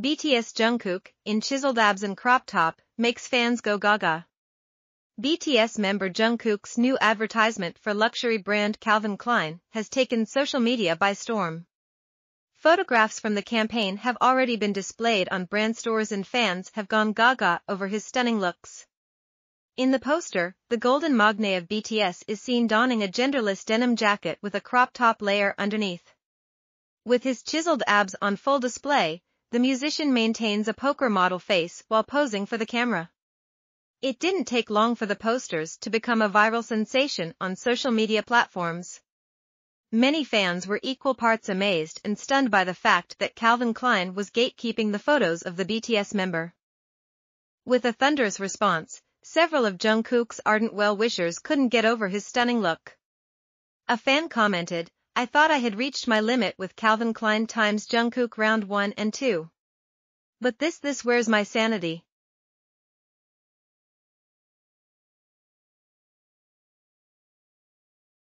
BTS Jungkook, in chiseled abs and crop top, makes fans go gaga. BTS member Jungkook's new advertisement for luxury brand Calvin Klein has taken social media by storm. Photographs from the campaign have already been displayed on brand stores and fans have gone gaga over his stunning looks. In the poster, the golden maknae of BTS is seen donning a genderless denim jacket with a crop top layer underneath. With his chiseled abs on full display, the musician maintains a poker model face while posing for the camera. It didn't take long for the posters to become a viral sensation on social media platforms. Many fans were equal parts amazed and stunned by the fact that Calvin Klein was gatekeeping the photos of the BTS member. With a thunderous response, several of Jungkook's ardent well-wishers couldn't get over his stunning look. A fan commented, I thought I had reached my limit with Calvin Klein times Jungkook round 1 and 2. But this this wears my sanity.